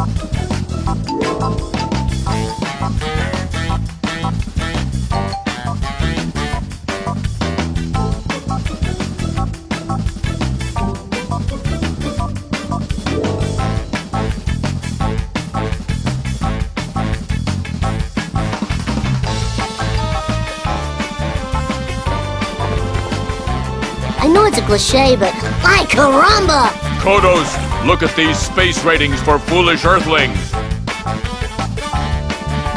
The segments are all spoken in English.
I know it's a cliche, but like caramba! Kodos, look at these space ratings for foolish Earthlings.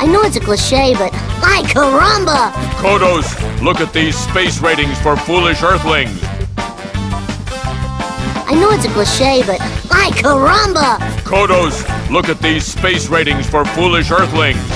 I know it's a cliche, but ay caramba! Kodos, look at these space ratings for foolish Earthlings. I know it's a cliche, but ay caramba! Kodos, look at these space ratings for foolish Earthlings.